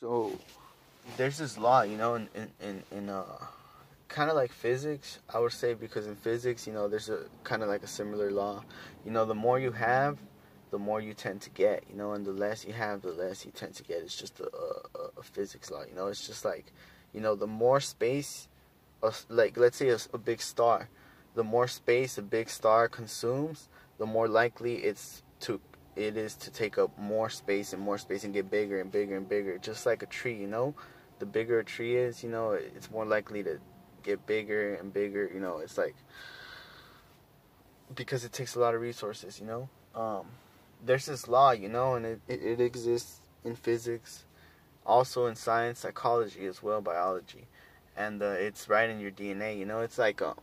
So there's this law, you know, in in in, in uh kind of like physics, I would say because in physics, you know, there's a kind of like a similar law. You know, the more you have, the more you tend to get, you know, and the less you have, the less you tend to get. It's just a, a, a physics law, you know. It's just like, you know, the more space, a, like let's say a, a big star, the more space a big star consumes, the more likely it's to it is to take up more space and more space and get bigger and bigger and bigger. Just like a tree, you know, the bigger a tree is, you know, it's more likely to get bigger and bigger. You know, it's like because it takes a lot of resources. You know, um, there's this law, you know, and it, it, it exists in physics, also in science, psychology as well, biology, and uh, it's right in your DNA. You know, it's like um,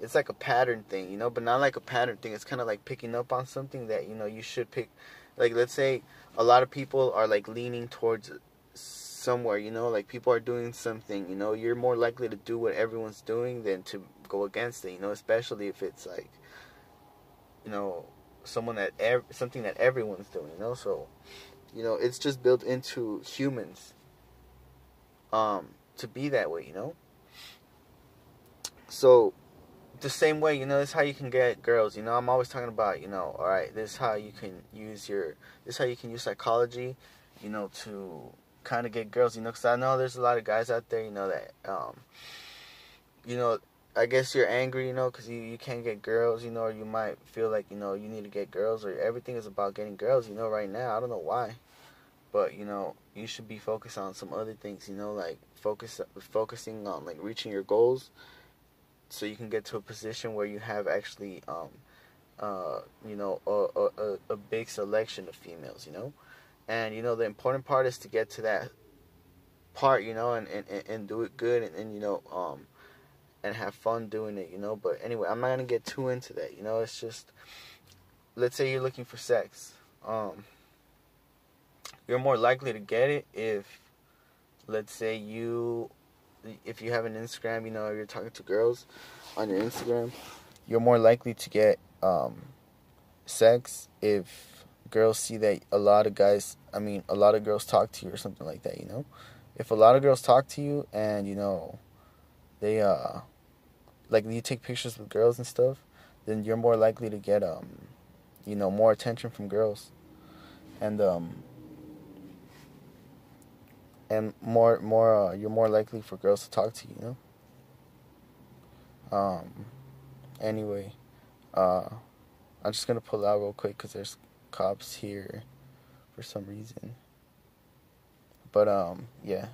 it's like a pattern thing, you know, but not like a pattern thing. It's kind of like picking up on something that you know you should pick. Like let's say a lot of people are like leaning towards somewhere, you know, like people are doing something, you know, you're more likely to do what everyone's doing than to go against it, you know, especially if it's like, you know, someone that ev- something that everyone's doing, you know, so, you know, it's just built into humans, um, to be that way, you know. So, the same way, you know, this is how you can get girls. You know, I'm always talking about, you know, all right, this is how you can use your, this is how you can use psychology, you know, to kind of get girls, you know, because I know there's a lot of guys out there, you know, that, um, you know, I guess you're angry, you know, because you, you can't get girls, you know, or you might feel like, you know, you need to get girls, or everything is about getting girls, you know, right now. I don't know why. But, you know, you should be focused on some other things, you know, like focus focusing on, like, reaching your goals so you can get to a position where you have actually, um, uh, you know, a, a, a big selection of females, you know? and you know the important part is to get to that part you know and and, and do it good and, and you know um and have fun doing it you know but anyway i'm not gonna get too into that you know it's just let's say you're looking for sex um you're more likely to get it if let's say you if you have an instagram you know you're talking to girls on your instagram you're more likely to get um sex if girls see that a lot of guys, I mean, a lot of girls talk to you or something like that, you know? If a lot of girls talk to you and, you know, they, uh, like you take pictures with girls and stuff, then you're more likely to get, um, you know, more attention from girls. And, um, and more, more, uh, you're more likely for girls to talk to you, you know? Um, anyway, uh, I'm just gonna pull out real quick because there's cops here for some reason. But um yeah.